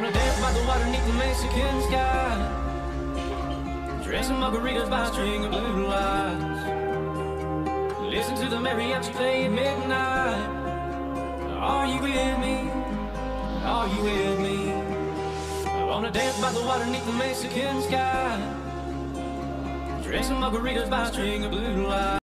Wanna dance by the water neath the Mexican sky. Dressing margaritas by a string of blue lights. Listen to the mariachi play at midnight. Are you with me? Are you with me? I wanna dance by the water neath the Mexican sky. Dressing margaritas by a string of blue lights.